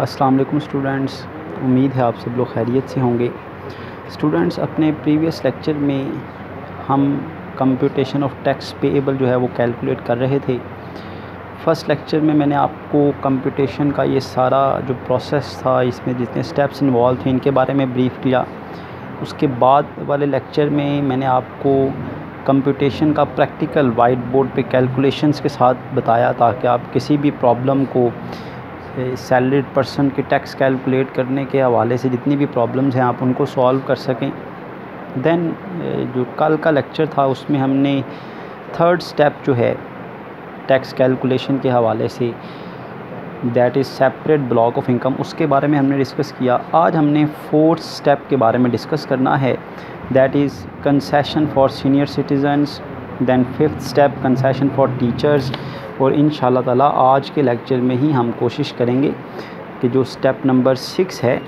अस्सलाम वालेकुम स्टूडेंट्स। उम्मीद है आप सब लोग खैरियत से होंगे। स्टूडेंट्स, अपने प्रीवियस लेक्चर में हम कंप्यूटेशन ऑफ़ टैक्स पेएबल जो है वो कैलकुलेट कर रहे थे। फ़र्स्ट लेक्चर में मैंने आपको कंप्यूटेशन का ये सारा जो प्रोसेस था, इसमें जितने स्टेप्स इन्वॉल्व थे, इनके बारे में ब्रीफ़ किया। उसके बाद वाले लेक्चर में मैंने आपको कंप्यूटेशन का प्रैक्टिकल वाइट बोर्ड पे कैलकुलेशंस के साथ बताया, ताकि आप किसी भी प्रॉब्लम को सैलरीड पर्सन के टैक्स कैलकुलेट करने के हवाले से जितनी भी प्रॉब्लम्स हैं, आप उनको सॉल्व कर सकें। देन जो कल का लेक्चर था, उसमें हमने थर्ड स्टेप जो है टैक्स कैलकुलेशन के हवाले से that is separate block of income उसके बारे में हमने डिस्कस किया। आज हमने फोर्थ स्टेप के बारे में डिस्कस करना है that is concession for senior citizens then fifth step concession for teachers और इन ताला आज के लेक्चर में ही हम कोशिश करेंगे कि जो स्टेप नंबर सिक्स है,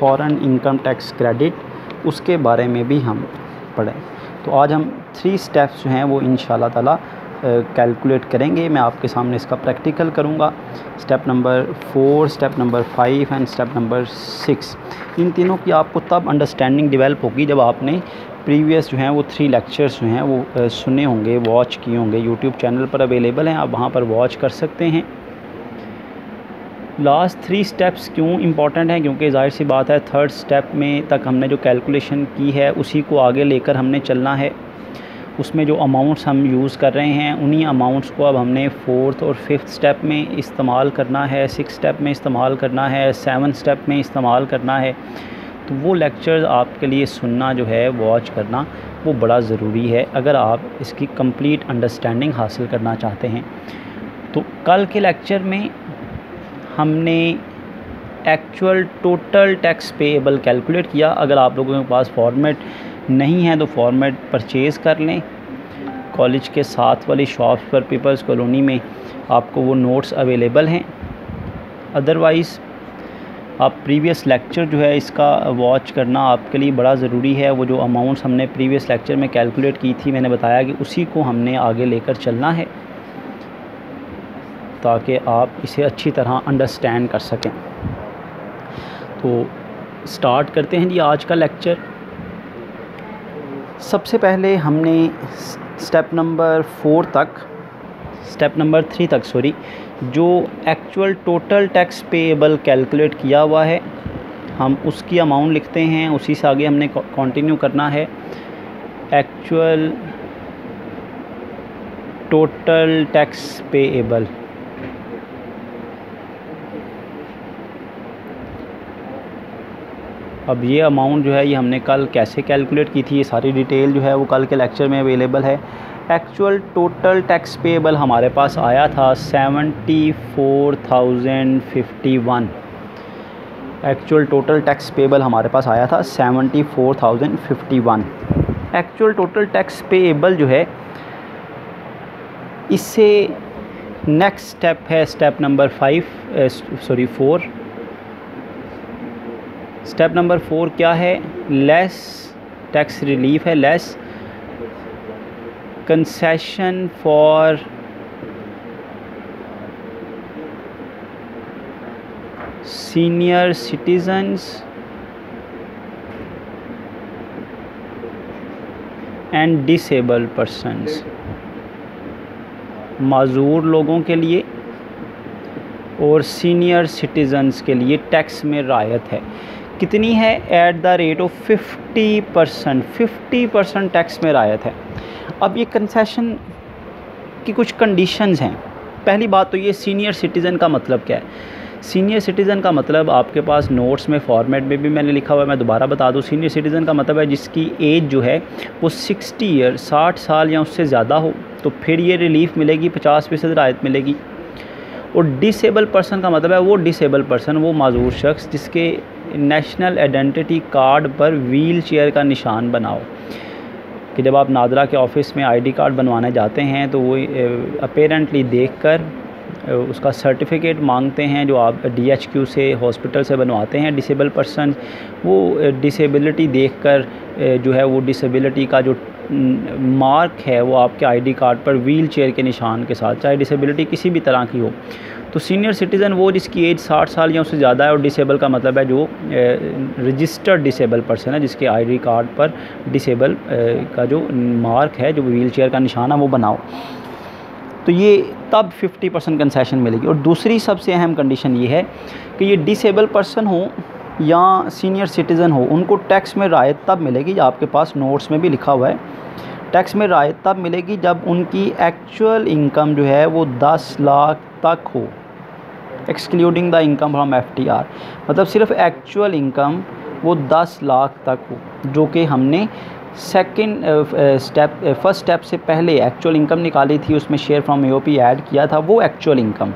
फ़ॉरन इनकम टैक्स क्रेडिट, उसके बारे में भी हम पढ़ें। तो आज हम थ्री स्टेप्स जो हैं वो इन ताला कैलकुलेट करेंगे। मैं आपके सामने इसका प्रैक्टिकल करूँगा। Step number four step number five and step number six इन तीनों की आपको तब अंडरस्टैंडिंग डेवलप होगी जब आपने प्रीवियस जो हैं, वो थ्री लेक्चर्स जो हैं, वो सुने होंगे वॉच किए होंगे। यूट्यूब चैनल पर अवेलेबल हैं, आप वहाँ पर वॉच कर सकते हैं। लास्ट थ्री स्टेप्स क्यों इंपॉर्टेंट हैं? क्योंकि ज़ाहिर सी बात है थर्ड स्टेप में तक हमने जो कैलकुलेशन की है, उसी को आगे लेकर हमने चलना है। उसमें जो अमाउंट्स हम यूज़ कर रहे हैं, उन्हीं अमाउंट्स को अब हमने फोर्थ और फिफ्थ स्टेप में इस्तेमाल करना है सिक्स स्टेप में इस्तेमाल करना है सेवन स्टेप में इस्तेमाल करना है। तो वो लेक्चर आपके लिए सुनना जो है वॉच करना, वो बड़ा ज़रूरी है। अगर आप इसकी कंप्लीट अंडरस्टैंडिंग हासिल करना चाहते हैं तो कल के लेक्चर में हमने actual total tax payable calculate किया। अगर आप लोगों के पास फॉर्मेट नहीं है तो फॉर्मेट परचेज़ कर लें। कॉलेज के साथ वाली शॉप्स पर पीपल्स कॉलोनी में आपको वो नोट्स अवेलेबल हैं। अदरवाइज़ आप प्रीवियस लेक्चर जो है इसका वॉच करना आपके लिए बड़ा ज़रूरी है। वो जो अमाउंट्स हमने प्रीवियस लेक्चर में कैलकुलेट की थी, मैंने बताया कि उसी को हमने आगे लेकर चलना है, ताकि आप इसे अच्छी तरह अंडरस्टैंड कर सकें। तो स्टार्ट करते हैं जी आज का लेक्चर सबसे पहले हमने स्टेप नंबर फोर तक स्टेप नंबर थ्री तक सॉरी जो actual total tax payable calculate किया हुआ है, हम उसकी अमाउंट लिखते हैं, उसी से आगे हमने कंटिन्यू करना है। एक्चुअल टोटल टैक्स पेएबल अब ये अमाउंट जो है, ये हमने कल कैसे कैलकुलेट की थी, ये सारी डिटेल जो है वो कल के लेक्चर में अवेलेबल है। एक्चुअल टोटल टैक्स पेबल हमारे पास आया था seventy four thousand fifty one actual total tax payable हमारे पास आया था seventy four thousand fifty one actual total tax payable जो है, इससे नेक्स्ट स्टेप है step number five sorry four step number four क्या है? लेस टैक्स रिलीफ है less concession for senior citizens and disable persons. माजूर लोगों के लिए और सीनियर सिटीज़न्स के लिए टैक्स में रायत है। कितनी है? At the rate of 50 percent fifty percent tax में रायत है। अब ये कंसेशन की कुछ कंडीशंस हैं। पहली बात तो ये सीनियर सिटीज़न का मतलब क्या है? सीनियर सिटीज़न का मतलब आपके पास नोट्स में फॉर्मेट में भी मैंने लिखा हुआ है, मैं दोबारा बता दूँ। सीनियर सिटीज़न का मतलब है जिसकी एज जो है, वो सिक्सटी ईयर साठ साल या उससे ज़्यादा हो तो फिर ये रिलीफ मिलेगी, पचास फ़ीसद रायत मिलेगी। और डिसेबल पर्सन का मतलब है वो डिसेबल पर्सन वो माजूर शख्स जिसके नेशनल आइडेंटिटी कार्ड पर व्हील चेयर का निशान बनाओ। कि जब आप नादरा के ऑफ़िस में आईडी कार्ड बनवाने जाते हैं तो वो अपेरेंटली देख कर उसका सर्टिफिकेट मांगते हैं, जो आप डीएचक्यू से हॉस्पिटल से बनवाते हैं डिसेबल पर्सन वो डिसेबिलिटी देखकर जो है वो डिसेबिलिटी का जो मार्क है वो आपके आईडी कार्ड पर व्हील चेयर के निशान के साथ, चाहे डिसेबिलिटी किसी भी तरह की हो। तो सीनियर सिटीज़न वो जिसकी एज साठ साल या उससे ज़्यादा है और डिसेबल का मतलब है जो रजिस्टर्ड डिसेबल पर्सन है, जिसके आईडी कार्ड पर डिसेबल का जो मार्क है, जो व्हील चेयर का निशान है, वो बनाओ। तो ये तब 50 परसेंट कंसेशन मिलेगी। और दूसरी सबसे अहम कंडीशन ये है कि ये डिसेबल पर्सन हो या सीनियर सिटीज़न हो, उनको टैक्स में रायत तब मिलेगी आपके पास नोट्स में भी लिखा हुआ है। टैक्स में रायत तब मिलेगी जब उनकी एक्चुअल इनकम जो है वो 10 लाख तक हो excluding the income from F T R मतलब सिर्फ़ एक्चुअल इनकम वो 10 लाख तक हो, जो कि हमने सेकेंड स्टेप फ़र्स्ट स्टेप से पहले एक्चुअल इनकम निकाली थी, उसमें शेयर फ्रॉम एओपी ऐड किया था, वो एक्चुअल इनकम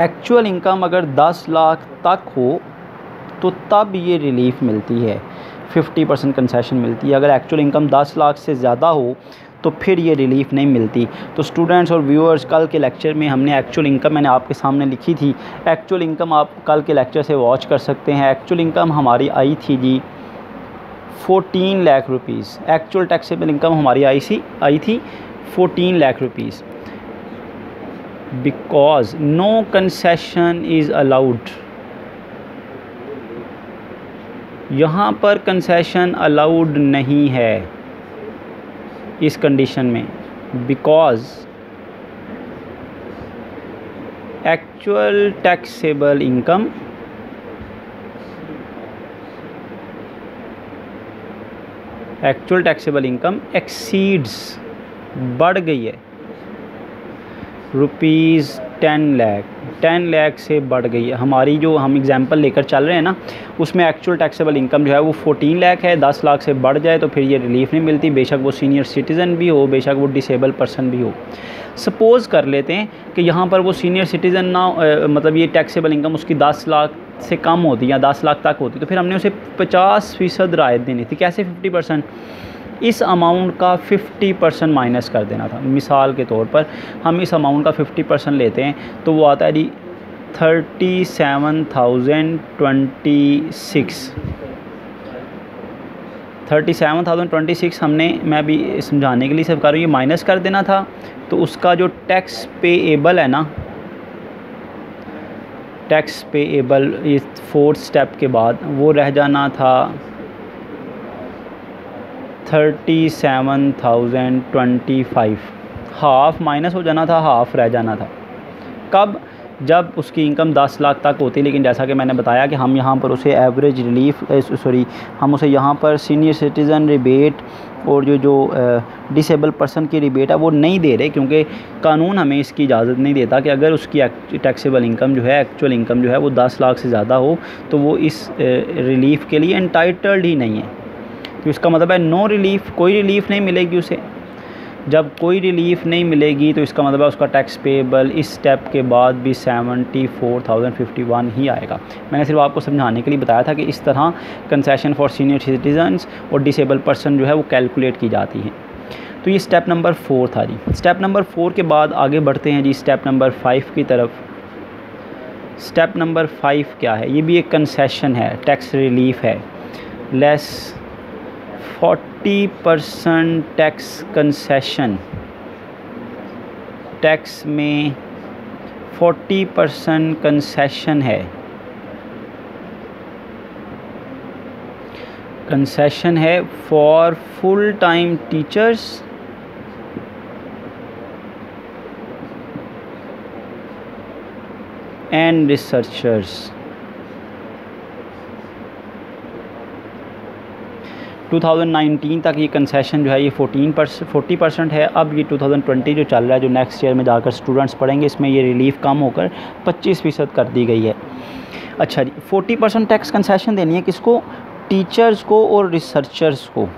एक्चुअल इनकम अगर 10 लाख तक हो तो तब ये रिलीफ मिलती है। 50 परसेंट कंसेशन मिलती है। अगर एक्चुअल इनकम 10 लाख से ज़्यादा हो तो फिर ये रिलीफ नहीं मिलती। तो स्टूडेंट्स और व्यूअर्स कल के लेक्चर में हमने एक्चुअल इनकम मैंने आपके सामने लिखी थी। एक्चुअल इनकम आप कल के लेक्चर से वॉच कर सकते हैं। एक्चुअल इनकम हमारी आई थी जी fourteen lakh rupees actual taxable income हमारी आई सी, आई थी fourteen lakh rupees because no concession is allowed यहाँ पर कंसेशन अलाउड नहीं है इस कंडीशन में because actual taxable income actual taxable income exceeds बढ़ गई है। Rupees ten lakh ten lakh से बढ़ गई है। हमारी जो हम एग्ज़ाम्पल लेकर चल रहे हैं ना, उसमें एक्चुअल टैक्सेबल इनकम जो है वो फोर्टीन लाख है। दस लाख से बढ़ जाए तो फिर ये रिलीफ नहीं मिलती। बेशक वो सीनियर सिटीज़न भी हो, बेशक वो डिसेबल पर्सन भी हो। सपोज़ कर लेते हैं कि यहाँ पर वो सीनियर सिटीज़न ना मतलब ये टैक्सेबल इनकम उसकी दस लाख से कम होती या दस लाख तक होती तो फिर हमने उसे पचास फ़ीसद रायत देनी थी। कैसे फिफ्टी परसेंट इस अमाउंट का 50 परसेंट माइनस कर देना था। मिसाल के तौर पर हम इस अमाउंट का 50 परसेंट लेते हैं तो वो आता है जी thirty seven thousand twenty six thirty seven thousand twenty six हमने, मैं भी समझाने के लिए सिर्फ़ कर हूँ, ये माइनस कर देना था तो उसका जो टैक्स पेएबल है ना टैक्स पेएबल इस फोर्थ स्टेप के बाद वो रह जाना था thirty seven thousand twenty five half minus हो जाना था हाफ़ रह जाना था। कब? जब उसकी इनकम 10 लाख तक होती, लेकिन जैसा कि मैंने बताया कि हम यहाँ पर उसे एवरेज रिलीफ सॉरी हम उसे यहाँ पर सीनियर सिटीज़न रिबेट और जो जो डिसेबल पर्सन की रिबेट है, वो नहीं दे रहे, क्योंकि कानून हमें इसकी इजाज़त नहीं देता कि अगर उसकी टैक्सेबल इनकम जो है एक्चुअल इनकम जो है, वो 10 लाख से ज़्यादा हो तो वो इस रिलीफ़ के लिए इंटाइटल्ड ही नहीं है। तो इसका मतलब है नो रिलीफ़ कोई रिलीफ़ नहीं मिलेगी उसे। जब कोई रिलीफ़ नहीं मिलेगी तो इसका मतलब है उसका टैक्स पेबल इस स्टेप के बाद भी seventy four thousand fifty one ही आएगा। मैंने सिर्फ़ आपको समझाने के लिए बताया था कि इस तरह कंसेशन फॉर सीनियर सिटीजन्स और डिसेबल पर्सन जो है वो कैलकुलेट की जाती हैं। तो ये स्टेप नंबर फोर था जी। स्टेप नंबर फोर के बाद आगे बढ़ते हैं जी स्टेप नंबर फाइव की तरफ़। स्टेप नंबर फाइव क्या है? ये भी एक कंसेशन है टैक्स रिलीफ है। Less forty percent tax concession tax में फोर्टी परसेंट कंसेशन है। कंसेशन है for full time teachers and researchers 2019 तक ये कंसेशन जो है ये 14 परसेंट फोर्टी परसेंट है। अब ये 2020 जो चल रहा है, जो नेक्स्ट ईयर में जाकर स्टूडेंट्स पढ़ेंगे, इसमें ये रिलीफ कम होकर 25 फ़ीसद कर दी गई है। अच्छा जी 40 परसेंट टैक्स कंसेशन देनी है किसको? टीचर्स को और रिसर्चर्स को।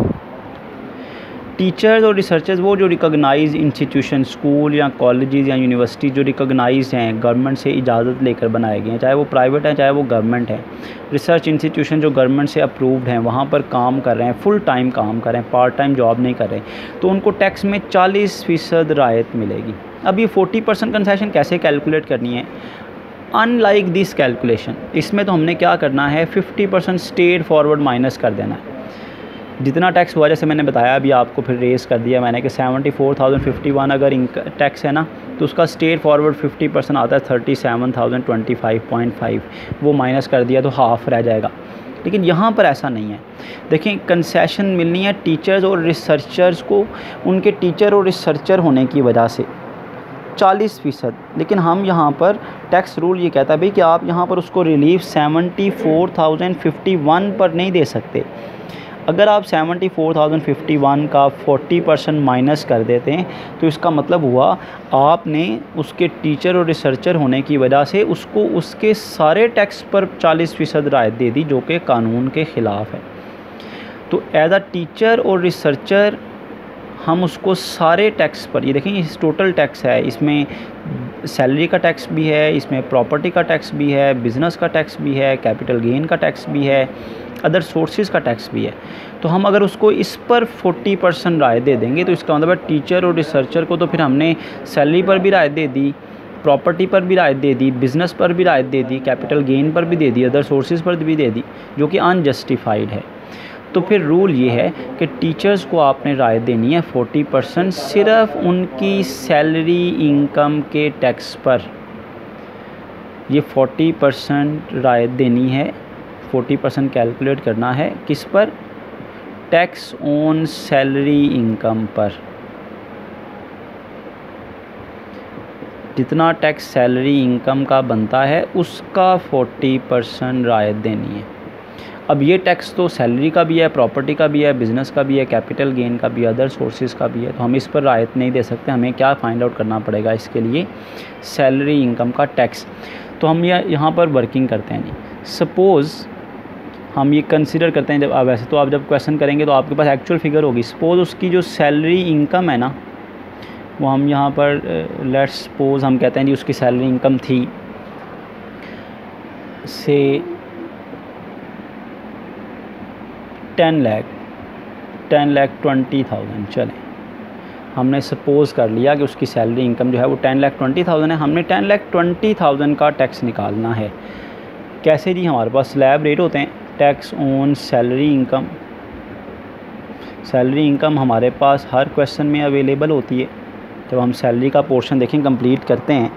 टीचर्स और रिसर्चर्स वो जो रिकोगनाइज इंस्टीट्यूशन स्कूल या कॉलेजेस या यूनिवर्सिटी जो रिकोगनाइज हैं गवर्नमेंट से इजाज़त लेकर बनाए गए हैं, चाहे वो प्राइवेट हैं, चाहे वो गवर्नमेंट हैं। रिसर्च इंस्टीट्यूशन जो गवर्नमेंट से अप्रूव्ड हैं, वहाँ पर काम कर रहे हैं फुल टाइम काम कर रहे हैं पार्ट टाइम जॉब नहीं कर रहे तो उनको टैक्स में चालीस फ़ीसद रायत मिलेगी। अब ये फोर्टी परसेंट कंसेशन कैसे कैलकुलेट करनी है? अनलाइक दिस कैलकुलेशन इसमें तो हमने क्या करना है? Fifty percent straightforward minus कर देना है। जितना टैक्स हुआ जैसे मैंने बताया, अभी आपको फिर रेस कर दिया मैंने कि seventy four thousand fifty one अगर टैक्स है ना तो उसका स्टेट फॉरवर्ड फिफ्टी परसेंट आता है thirty seven thousand twenty five point five वो माइनस कर दिया तो हाफ़ रह जाएगा। लेकिन यहाँ पर ऐसा नहीं है। देखें कंसेशन मिलनी है टीचर्स और रिसर्चर्स को, उनके टीचर और रिसर्चर होने की वजह से। चालीस फ़ीसद। लेकिन हम यहाँ पर टैक्स रूल ये कहता है, भाई, कि आप यहाँ पर उसको relief seventy four thousand fifty one पर नहीं दे सकते। अगर आप seventy four thousand fifty one का फोर्टी परसेंट माइनस कर देते हैं तो इसका मतलब हुआ आपने उसके टीचर और रिसर्चर होने की वजह से उसको उसके सारे टैक्स पर चालीस फ़ीसद रायत दे दी, जो कि कानून के ख़िलाफ़ है। तो एज अ टीचर और रिसर्चर हम उसको सारे टैक्स पर, ये देखें इस टोटल टैक्स है, इसमें सैलरी का टैक्स भी है, इसमें प्रॉपर्टी का टैक्स भी है, बिज़नेस का टैक्स भी है, कैपिटल गेन का टैक्स भी है, अदर सोर्सेज का टैक्स भी है। तो हम अगर उसको इस पर 40 परसेंट राय दे देंगे तो इसका मतलब है टीचर और रिसर्चर को तो फिर हमने सैलरी पर भी राय दे दी, प्रॉपर्टी पर भी राय दे दी, बिज़नेस पर भी राय दे दी, कैपिटल गेन पर भी दे दी, अदर सोर्सेज पर भी दे दी, जो कि अनजस्टिफाइड है। तो फिर रूल ये है कि टीचर्स को आपने राय देनी है फोर्टी परसेंट सिर्फ़ उनकी सैलरी इनकम के टैक्स पर। ये फोर्टी परसेंट राय देनी है फोर्टी परसेंट कैलकुलेट करना है किस पर? टैक्स ऑन सैलरी इनकम पर। जितना टैक्स सैलरी इनकम का बनता है, उसका फोर्टी परसेंट राय देनी है। अब ये टैक्स तो सैलरी का भी है प्रॉपर्टी का भी है बिज़नेस का भी है कैपिटल गेन का भी है अदर सोर्सेज का भी है तो हम इस पर रायत नहीं दे सकते। हमें क्या फ़ाइंड आउट करना पड़ेगा इसके लिए? सैलरी इनकम का टैक्स तो हम यह यहाँ पर वर्किंग करते हैं जी। सपोज़ हम ये कंसिडर करते हैं, जब आप वैसे तो आप जब क्वेश्चन करेंगे तो आपके पास एक्चुअल फिगर होगी। सपोज़ उसकी जो सैलरी इनकम है ना, वो हम यहाँ पर लेट्स सपोज़ हम कहते हैं जी उसकी सैलरी इनकम थी, से ten lakh ten lakh twenty thousand, चलें। हमने सपोज़ कर लिया कि उसकी सैलरी इनकम जो है वो टेन लाख ट्वेंटी थाउज़ेंड है। हमने टेन लाख ट्वेंटी थाउज़ेंड का टैक्स निकालना है। कैसे जी हमारे पास स्लैब रेट होते हैं? Tax on salary income. Salary income हमारे पास हर क्वेश्चन में अवेलेबल होती है। जब हम सैलरी का पोर्शन देखें, कंप्लीट करते हैं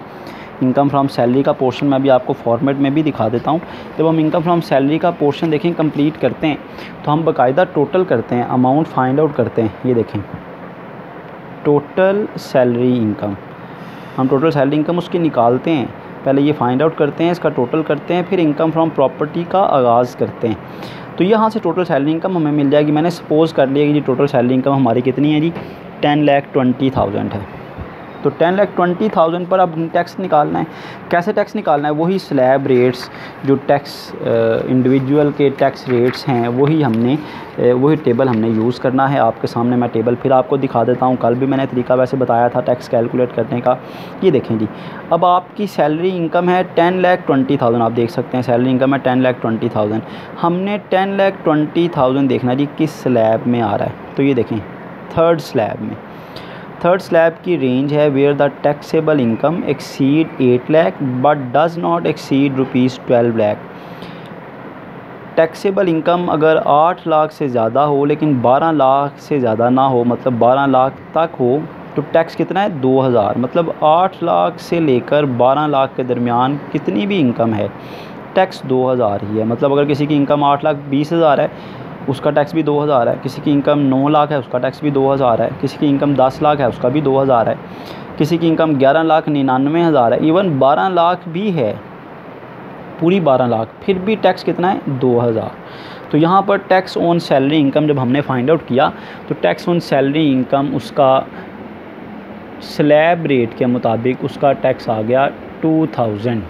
इनकम फ्रॉम सैलरी का पोर्शन मैं भी आपको फॉर्मेट में भी दिखा देता हूँ। जब हम इनकम फ्रॉम सैलरी का पोर्शन देखें कंप्लीट करते हैं तो हम बाकायदा टोटल करते हैं अमाउंट फाइंड आउट करते हैं। ये देखें टोटल सैलरी इनकम हम टोटल सैलरी इनकम उसकी निकालते हैं, पहले ये फाइंड आउट करते हैं, इसका टोटल करते हैं, फिर इनकम फ्रॉम प्रॉपर्टी का आगाज़ करते हैं। तो यहाँ से टोटल सैलरी इनकम हमें मिल जाएगी। मैंने सपोज़ कर लिया कि जी टोटल सैलरी इनकम हमारी कितनी है जी? टेन लैख ट्वेंटी थाउज़ेंड है। तो टेन लाख ट्वेंटी थाउज़ेंड पर अब टैक्स निकालना है। कैसे टैक्स निकालना है? वही स्लैब रेट्स, जो टैक्स इंडिविजुअल के टैक्स रेट्स हैं, वही हमने वही टेबल हमने यूज़ करना है। आपके सामने मैं टेबल फिर आपको दिखा देता हूँ। कल भी मैंने तरीका वैसे बताया था टैक्स कैलकुलेट करने का। ये देखें जी, अब आपकी सैलरी इनकम है टेन लैख ट्वेंटी थाउज़ेंड। आप देख सकते हैं सैलरी इनकम है टेन लैख ट्वेंटी थाउज़ेंड। हमने टेन लैख ट्वेंटी थाउज़ेंड देखना जी किस स्लैब में आ रहा है। तो ये देखें थर्ड स्लैब में। थर्ड स्लैब की रेंज है where the taxable income exceed eight lakh but does not exceed rupees twelve lakh taxable income अगर आठ लाख से ज़्यादा हो लेकिन बारह लाख से ज़्यादा ना हो मतलब बारह लाख तक हो तो टैक्स कितना है? दो हज़ार। मतलब आठ लाख से लेकर बारह लाख के दरमियान कितनी भी इनकम है टैक्स दो हज़ार ही है। मतलब अगर किसी की इनकम आठ लाख बीस हज़ार है उसका टैक्स भी दो हज़ार है। किसी की इनकम नौ लाख है, उसका टैक्स भी दो हज़ार है। किसी की इनकम दस लाख है, उसका भी दो हज़ार है। किसी की इनकम ग्यारह लाख निन्यानवे हज़ार है। इवन बारह लाख भी है। पूरी बारह लाख, फिर भी टैक्स कितना है? दो हज़ार। तो यहाँ पर टैक्स ऑन सैलरी इनकम जब हमने फाइंड आउट किया तो टैक्स ऑन सैलरी इनकम उसका स्लैब रेट के मुताबिक उसका टैक्स आ गया टू थाउज़ेंड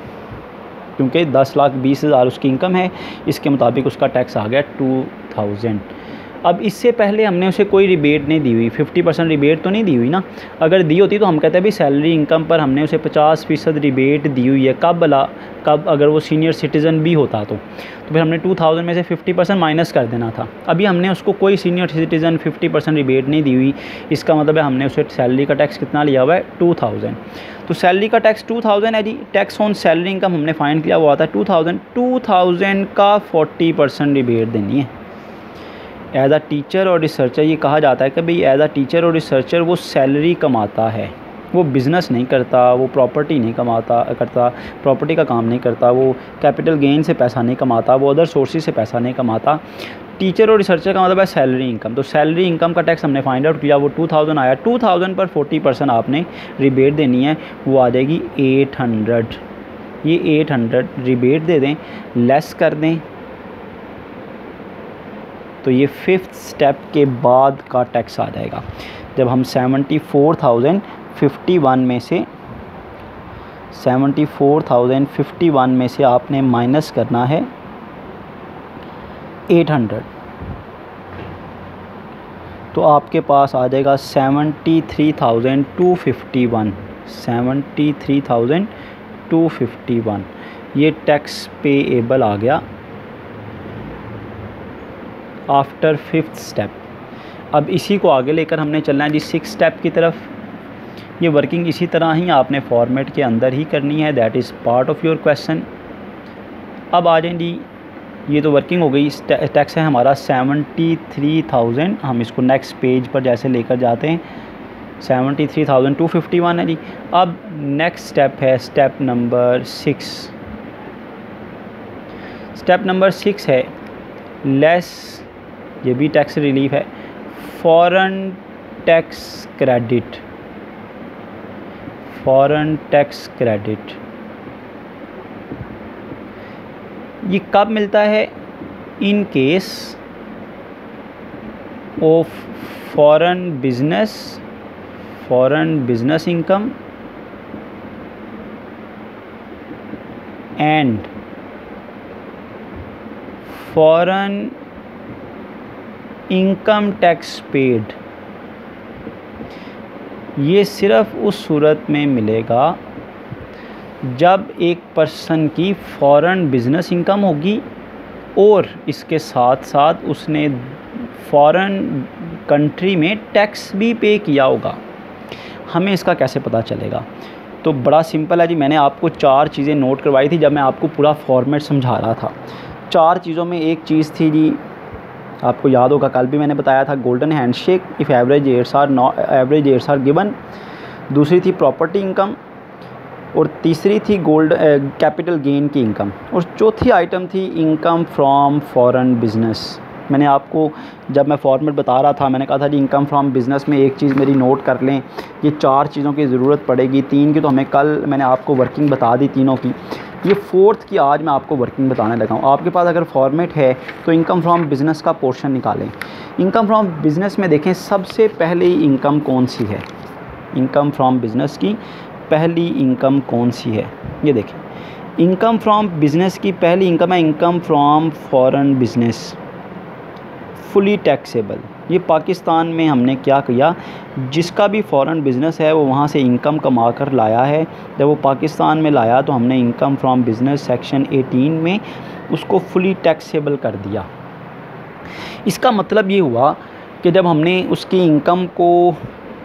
क्योंकि दस लाख बीस हज़ार उसकी इनकम है, इसके मुताबिक उसका टैक्स आ गया टू थाउज़ेंड अब इससे पहले हमने उसे कोई रिबेट नहीं दी हुई। फिफ्टी परसेंट रिबेट तो नहीं दी हुई ना? अगर दी होती तो हम कहते हैं, भाई सैलरी इनकम पर हमने उसे पचास फ़ीसद रिबेट दी हुई है। कब अला कब, अगर वो सीनियर सिटीज़न भी होता तो। तो फिर हमने टू थाउज़ेंड में से फिफ्टी परसेंट माइनस कर देना था। अभी हमने उसको कोई senior citizen fifty percent rebate नहीं दी हुई। इसका मतलब है हमने उसे सैलरी का टैक्स कितना लिया हुआ है? टू थाउज़ेंड तो सैलरी का टैक्स टू थाउज़ेंड है जी। टैक्स ऑन सैलरी इनकम हमने फ़ाइन किया हुआ था टू थाउज़ेंड टू थाउज़ेंड का फोर्टी परसेंट रिबेट देनी है। एज आ टीचर और रिसर्चर ये कहा जाता है कि भाई एज आ टीचर और रिसर्चर वो सैलरी कमाता है। वो बिज़नेस नहीं करता, वो प्रॉपर्टी नहीं कमाता, करता प्रॉपर्टी का काम नहीं करता, वो कैपिटल गेन से पैसा नहीं कमाता, वो अदर सोर्सेज से पैसा नहीं कमाता। टीचर और रिसर्चर का मतलब है सैलरी इनकम तो सैलरी इनकम का टैक्स हमने फाइंड आउट किया, वो टू थाउज़ेंड आया। टू थाउज़ेंड पर फोर्टी परसेंट आपने रिबेट देनी है, वो आ जाएगी एट हंड्रेड ये एट हंड्रेड रिबेट दे दें लेस कर दें तो ये फिफ्थ स्टेप के बाद का टैक्स आ जाएगा। जब हम seventy four thousand fifty one में से seventy four thousand fifty one में से आपने माइनस करना है एट हंड्रेड तो आपके पास आ जाएगा seventy three thousand two fifty one seventy three thousand two fifty one ये टैक्स पे एबल आ गया। आफ्टर फिफ्थ स्टेप अब इसी को आगे लेकर हमने चलना है जी सिक्स स्टेप की तरफ़। ये वर्किंग इसी तरह ही आपने फॉर्मेट के अंदर ही करनी है that is part of your question अब आ जाए जी, ये तो वर्किंग हो गई टैक्स है हमारा सेवेंटी थ्री थाउज़ेंड हम इसको नेक्स्ट पेज पर जैसे लेकर जाते हैं seventy three thousand two fifty one है जी। अब नेक्स्ट स्टेप है step number six step number six है लेस ये भी टैक्स रिलीफ है। Foreign tax credit foreign tax credit ये कब मिलता है? In case of foreign business foreign business income and foreign income tax paid ये सिर्फ़ उस सूरत में मिलेगा जब एक पर्सन की फॉरेन बिज़नेस इनकम होगी और इसके साथ साथ उसने फॉरेन कंट्री में टैक्स भी पे किया होगा। हमें इसका कैसे पता चलेगा? तो बड़ा सिंपल है जी, मैंने आपको चार चीज़ें नोट करवाई थी जब मैं आपको पूरा फॉर्मेट समझा रहा था। चार चीज़ों में एक चीज़ थी जी आपको याद होगा, कल भी मैंने बताया था golden handshake if average years are no average years are given दूसरी थी प्रॉपर्टी इनकम और तीसरी थी गोल्ड कैपिटल गेन की इनकम और चौथी आइटम थी इनकम फ्रॉम फॉरेन बिज़नेस मैंने आपको, जब मैं फॉर्मेट बता रहा था, मैंने कहा था जी इनकम फ्रॉम बिज़नेस में एक चीज़ मेरी नोट कर लें, ये चार चीज़ों की ज़रूरत पड़ेगी. तीन की तो हमें कल मैंने आपको वर्किंग बता दी तीनों की. ये फोर्थ की आज मैं आपको वर्किंग बताने लगा हूँ। आपके पास अगर फॉर्मेट है तो इनकम फ्रॉम बिज़नेस का पोर्शन निकालें। इनकम फ्रॉम बिज़नेस में देखें, सबसे पहले इनकम कौन सी है? इनकम फ्रॉम बिज़नेस की पहली इनकम कौन सी है? ये देखें। इनकम फ्रॉम बिज़नेस की पहली इनकम है income from foreign business fully taxable ये पाकिस्तान में हमने क्या किया? जिसका भी फॉरेन बिज़नेस है, वो वहाँ से इनकम कमा कर लाया है। जब वो पाकिस्तान में लाया तो हमने इनकम फ्रॉम बिज़नेस सेक्शन 18 में उसको फुली टैक्सेबल कर दिया। इसका मतलब ये हुआ कि जब हमने उसकी इनकम को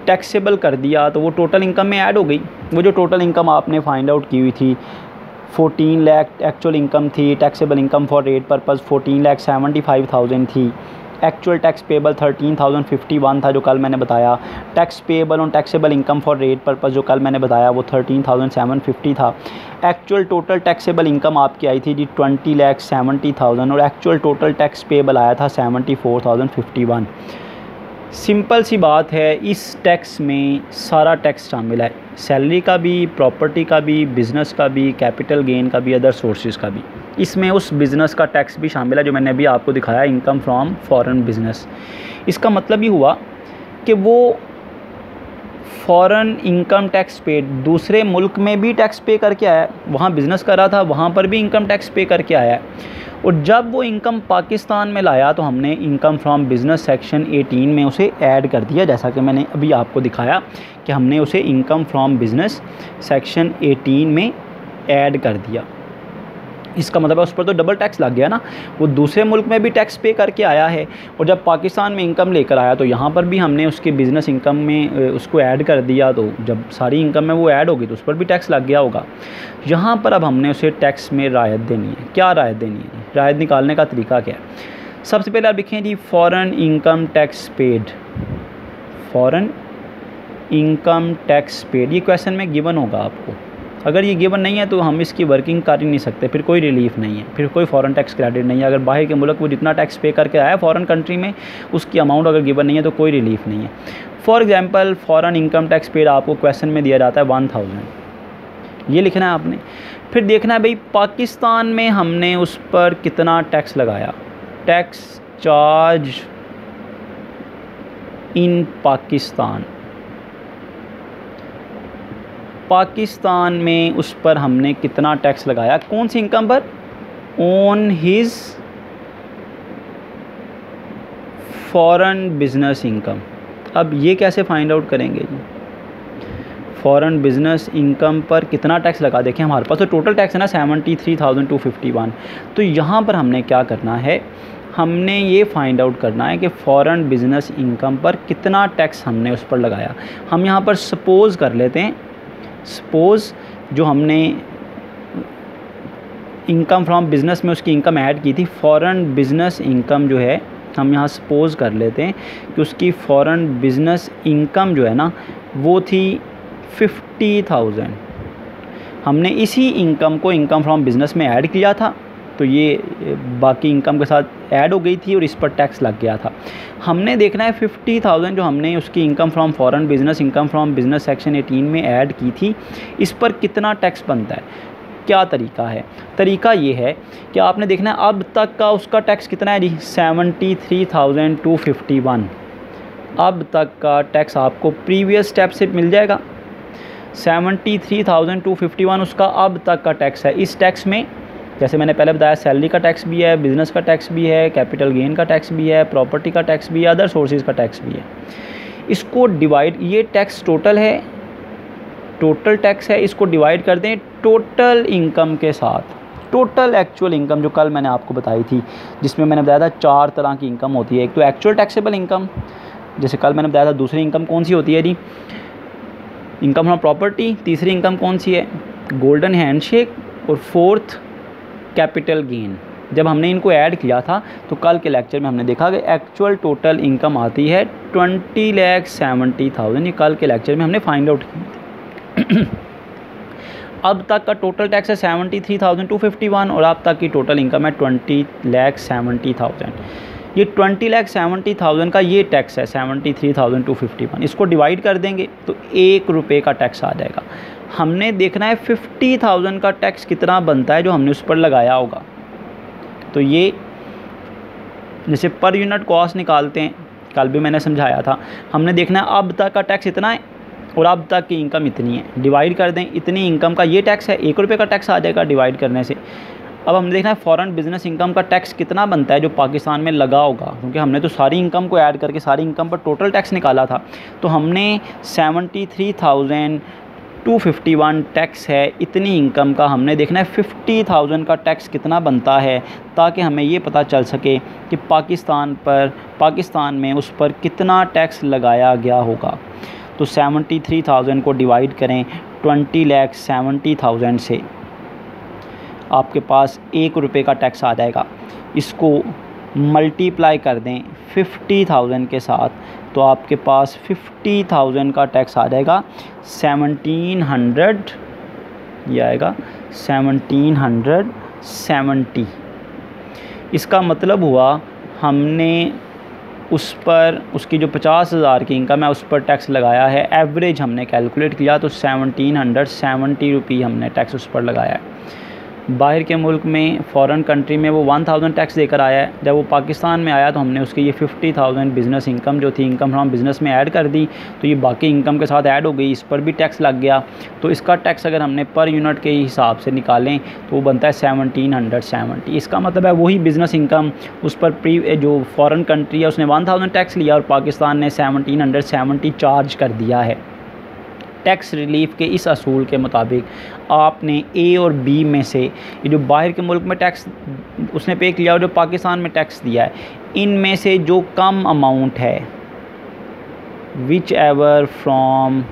टैक्सेबल कर दिया तो वो टोटल इनकम में ऐड हो गई। वो जो टोटल इनकम आपने फाइंड आउट की हुई थी फोर्टीन लैख एक्चुअल इनकम थी taxable income for rate purpose fourteen lakh seventy five thousand थी। Actual tax payable thirteen thousand fifty one था जो कल मैंने बताया। Tax payable on taxable income for rate purpose जो कल मैंने बताया वो थर्टीन थाउज़ेंड सेवन फिफ्टी था। एक्चुअल टोटल टैक्सेबल इनकम आपकी आई थी जी ट्वेंटी लैख सेवेंटी थाउज़ेंड और एक्चुअल टोटल टैक्स पेबल आया था seventy four thousand fifty one simple सी बात है, इस टैक्स में सारा टैक्स शामिल है। सैलरी का भी प्रॉपर्टी का भी बिज़नेस का भी कैपिटल गेन का भी अदर सोर्सेज का भी। इसमें उस बिज़नेस का टैक्स भी शामिल है, जो मैंने अभी आपको दिखाया इनकम फ्रॉम फॉरेन बिज़नेस इसका मतलब ये हुआ कि वो फ़ॉरन इनकम टैक्स पे, दूसरे मुल्क में भी टैक्स पे करके आया वहाँ बिज़नेस कर रहा था, वहाँ पर भी इनकम टैक्स पे करके आया है। और जब वो इनकम पाकिस्तान में लाया तो हमने इनकम फ्रॉम बिज़नेस सेक्शन 18 में उसे ऐड कर दिया, जैसा कि मैंने अभी आपको दिखाया कि हमने उसे इनकम फ्रॉम बिज़नेस सेक्शन 18 में ऐड कर दिया। इसका मतलब है उस पर तो डबल टैक्स लग गया ना। वो दूसरे मुल्क में भी टैक्स पे करके आया है और जब पाकिस्तान में इनकम लेकर आया तो यहाँ पर भी हमने उसके बिज़नेस इनकम में उसको ऐड कर दिया तो जब सारी इनकम में वो ऐड होगी तो उस पर भी टैक्स लग गया होगा। यहाँ पर अब हमने उसे टैक्स में रायत देनी है। क्या रायत देनी है? रायत निकालने का तरीका क्या है? सबसे पहले आप लिखें जी foreign income tax paid foreign income tax paid ये क्वेश्चन में गिवन होगा आपको। अगर ये गिवन नहीं है तो हम इसकी वर्किंग कर ही नहीं सकते, फिर कोई रिलीफ नहीं है, फिर कोई फॉरेन टैक्स क्रेडिट नहीं है। अगर बाहर के मुल्क वो जितना टैक्स पे करके आया फॉरेन कंट्री में, उसकी अमाउंट अगर गिवन नहीं है तो कोई रिलीफ नहीं है। For example foreign income tax paid आपको क्वेश्चन में दिया जाता है वन थाउज़ेंड ये लिखना है आपने। फिर देखना है भाई, पाकिस्तान में हमने उस पर कितना टैक्स लगाया? Tax charge in Pakistan Pakistan में उस पर हमने कितना टैक्स लगाया? कौन सी इनकम पर? On his foreign business income अब ये कैसे फाइंड आउट करेंगे जी? फॉरेन बिज़नेस इनकम पर कितना टैक्स लगा? देखें हमारे पास तो टोटल टैक्स है ना seventy three thousand two fifty one तो यहाँ पर हमने क्या करना है? हमने ये फाइंड आउट करना है कि फॉरेन बिज़नेस इनकम पर कितना टैक्स हमने उस पर लगाया। हम यहाँ पर सपोज़ कर लेते हैं सपोज़ जो हमने इनकम फ्रॉम बिज़नेस में उसकी इनकम ऐड की थी फॉरेन बिज़नेस इनकम जो है, हम यहाँ सपोज़ कर लेते हैं कि उसकी फॉरेन बिज़नेस इनकम जो है ना, वो थी फिफ्टी थाउज़ेंड हमने इसी इनकम को इनकम फ्रॉम बिज़नेस में ऐड किया था। तो ये बाकी इनकम के साथ ऐड हो गई थी और इस पर टैक्स लग गया था। हमने देखना है फिफ्टी थाउज़ेंड जो हमने उसकी income from foreign business income from business section eighteen में ऐड की थी, इस पर कितना टैक्स बनता है? क्या तरीका है? तरीका ये है कि आपने देखना है अब तक का उसका टैक्स कितना है जी? Seventy three thousand two fifty one अब तक का टैक्स आपको प्रीवियस स्टेप से मिल जाएगा। Seventy three thousand two fifty one उसका अब तक का टैक्स है। इस टैक्स में जैसे मैंने पहले बताया सैलरी का टैक्स भी है बिज़नेस का टैक्स भी है कैपिटल गेन का टैक्स भी है प्रॉपर्टी का टैक्स भी है अदर सोर्सेज का टैक्स भी है। इसको डिवाइड ये टैक्स टोटल है टोटल टैक्स है, इसको डिवाइड कर दें टोटल इनकम के साथ। टोटल एक्चुअल इनकम जो कल मैंने आपको बताई थी, जिसमें मैंने बताया था चार तरह की इनकम होती है। एक तो एक्चुअल टैक्सेबल इनकम जैसे कल मैंने बताया था दूसरी इनकम कौन सी होती है जी? इनकम फ्रॉम प्रॉपर्टी तीसरी इनकम कौन सी है? गोल्डन हैंडशेक और फोर्थ कैपिटल गेन। जब हमने इनको ऐड किया था तो कल के लेक्चर में हमने देखा कि एक्चुअल टोटल इनकम आती है ट्वेंटी लैख सेवेंटी थाउज़ेंड। ये कल के लेक्चर में हमने फाइंड आउट की अब तक का टोटल टैक्स है seventy three thousand two fifty one और अब तक की टोटल इनकम है ट्वेंटी लैख सेवेंटी थाउज़ेंड। ये ट्वेंटी लैख सेवेंटी थाउज़ेंड का ये टैक्स है seventy three thousand two fifty one इसको डिवाइड कर देंगे तो एक रुपये का टैक्स आ जाएगा। हमने देखना है फिफ्टी थाउज़ेंड का टैक्स कितना बनता है जो हमने उस पर लगाया होगा। तो ये जैसे पर यूनिट कॉस्ट निकालते हैं, कल भी मैंने समझाया था। हमने देखना है अब तक का टैक्स इतना है और अब तक की इनकम इतनी है। डिवाइड कर दें, इतनी इनकम का ये टैक्स है, एक रुपये का टैक्स आ जाएगा डिवाइड करने से। अब हमने देखना है फॉरेन बिज़नेस इनकम का टैक्स कितना बनता है जो पाकिस्तान में लगा होगा, क्योंकि हमने तो सारी इनकम को ऐड करके सारी इनकम पर टोटल टैक्स निकाला था। तो हमने seventy three thousand two fifty one tax है, इतनी इनकम का हमने देखना है। फिफ्टी थाउज़ेंड का टैक्स कितना बनता है, ताकि हमें ये पता चल सके कि पाकिस्तान पर, पाकिस्तान में उस पर कितना टैक्स लगाया गया होगा। तो सेवेंटी थ्री थाउज़ेंड को डिवाइड करें ट्वेंटी लैख सेवेंटी थाउज़ेंड से। आपके पास एक रुपये का टैक्स आ जाएगा। इसको मल्टीप्लाई कर दें फिफ्टी थाउज़ेंड के साथ। तो आपके पास फिफ्टी थाउज़ेंड का टैक्स आ जाएगा। सेवनटीन हंड्रेड ये आएगा। सेवनटीन हंड्रेड सेवेंटी इसका मतलब हुआ, हमने उस पर, उसकी जो पचास हज़ार की इनकम है, उस पर टैक्स लगाया है। एवरेज हमने कैलकुलेट किया तो सेवनटीन हंड्रेड सेवेंटी रुपी हमने टैक्स उस पर लगाया है। बाहर के मुल्क में फ़ॉरेन कंट्री में वो वन थाउज़ेंड टैक्स देकर आया है। जब वो पाकिस्तान में आया तो हमने उसकी ये फिफ्टी थाउज़ेंड बिज़नेस इनकम जो थी इनकम फ्राम बिज़नेस में ऐड कर दी तो ये बाकी इनकम के साथ ऐड हो गई, इस पर भी टैक्स लग गया। तो इसका टैक्स अगर हमने पर यूनिट के हिसाब से निकालें तो वो बनता है सेवनटीन हंड्रेड सेवेंटी इसका मतलब है वही बिज़नेस इनकम उस पर प्री जो फ़ॉरन कंट्री है, उसने वन थाउज़ेंड टैक्स लिया और पाकिस्तान ने सेवनटीन हंड्रेड सेवेंटी चार्ज कर दिया है। टैक्स रिलीफ के इस असूल के मुताबिक आपने ए और बी में से जो बाहर के मुल्क में टैक्स, उसने पे किया और जो पाकिस्तान में टैक्स दिया है इन में से जो कम अमाउंट है whichever from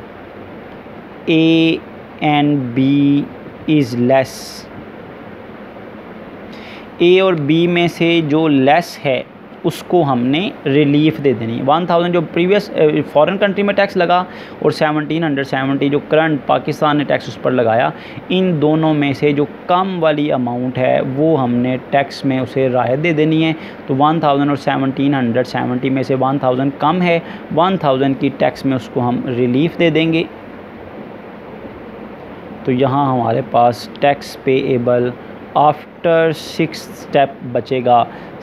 A and B is less A और बी में से जो लेस है उसको हमने रिलीफ दे देनी। वन थाउज़ेंड जो प्रीवियस फॉरेन कंट्री में टैक्स लगा और सेवनटीन हंड्रेड सेवेंटी जो करंट पाकिस्तान ने टैक्स उस पर लगाया, इन दोनों में से जो कम वाली अमाउंट है, वो हमने टैक्स में उसे रायत दे देनी है। तो वन थाउज़ेंड और सेवनटीन हंड्रेड सेवेंटी में से वन थाउज़ेंड कम है वन थाउज़ेंड की टैक्स में उसको हम रिलीफ दे देंगे। तो यहाँ हमारे पास tax payable after six step बचेगा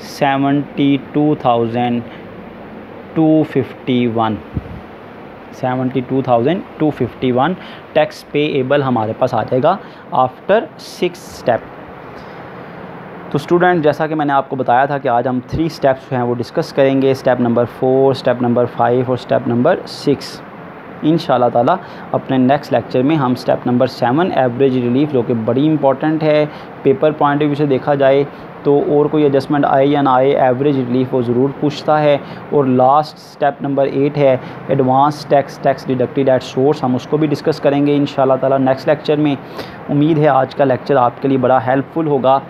seventy two thousand two fifty one seventy two thousand two fifty one tax payable हमारे पास आ जाएगा आफ्टर सिक्स स्टेप तो स्टूडेंट जैसा कि मैंने आपको बताया था कि आज हम थ्री स्टेप्स हैं वो डिस्कस करेंगे step number four step number five और स्टेप नंबर सिक्स इन ताला अपने नेक्स्ट लेक्चर में हम step number seven average relief जो कि बड़ी इंपॉर्टेंट है पेपर पॉइंट ऑफ़ व्यू से देखा जाए तो और कोई एडजस्टमेंट आए या ना आए एवरेज रिलीफ वो ज़रूर पूछता है। और लास्ट स्टेप नंबर एट है advance tax tax deducted at source हम उसको भी डिस्कस करेंगे इन ताला नेक्स्ट लेक्चर में। उम्मीद है आज का लेक्चर आपके लिए बड़ा हेल्पफुल होगा।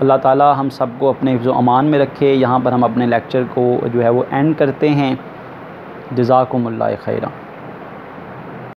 अल्लाह ताला हम सबको अपने अमान में रखे, यहाँ पर हम अपने लेक्चर को जो है वो एंड करते हैं। जजाकुमुल्लाह खैरा